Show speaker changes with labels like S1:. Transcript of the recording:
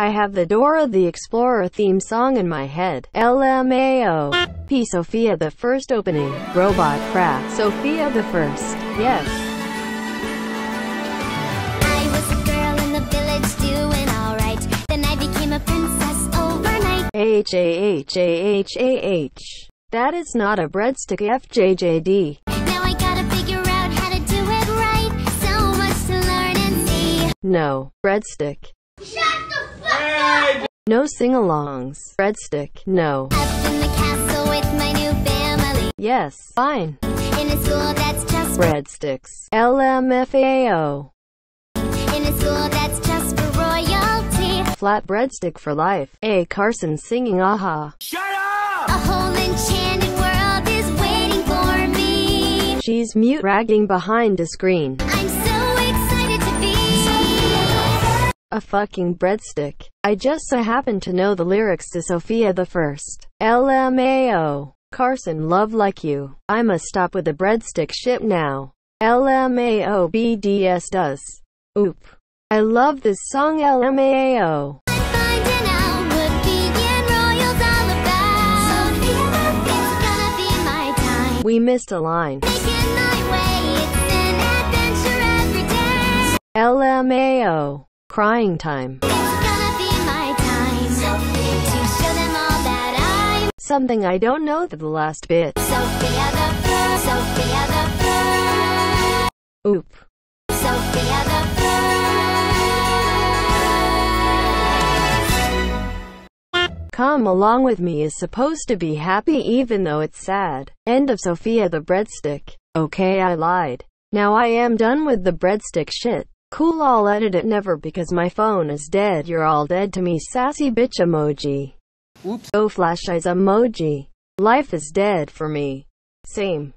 S1: I have the Dora the Explorer theme song in my head. LMAO. P. Sofia the First opening. Robot Craft. Sofia the First. Yes.
S2: I was a girl in the village doing alright. Then I became a princess overnight.
S1: H-A-H-A-H-A-H. That is not a breadstick FJJD.
S2: Now I gotta figure out how to do it right. So much to learn and see.
S1: No. Breadstick.
S2: Shut the fuck up!
S1: No sing-alongs. Breadstick. No.
S2: Up in the castle with my new family.
S1: Yes. Fine.
S2: In a school that's just
S1: Breadsticks. LMFAO.
S2: in a school that's just for royalty.
S1: Flat breadstick for life. A. Carson singing aha. Shut up!
S2: A whole enchanted world is waiting for me.
S1: She's mute ragging behind a screen.
S2: I'm so excited to be.
S1: A fucking breadstick. I just so happen to know the lyrics to Sofia the First. LMAO. Carson love like you. I must stop with the breadstick ship now. LMAO BDS does. Oop. I love this song LMAO.
S2: Out what being royal's all about. It's gonna be my time.
S1: We missed a line.
S2: Way, it's an adventure every day.
S1: LMAO. Crying time. Something I don't know the last bit.
S2: Sofia the First. Sofia the First.
S1: Oop.
S2: Sofia the First.
S1: Come along with me is supposed to be happy even though it's sad. End of Sofia the breadstick. Okay I lied. Now I am done with the breadstick shit. Cool I'll edit it never because my phone is dead you're all dead to me sassy bitch emoji. Oops. Go flash eyes emoji. Life is dead for me. Same.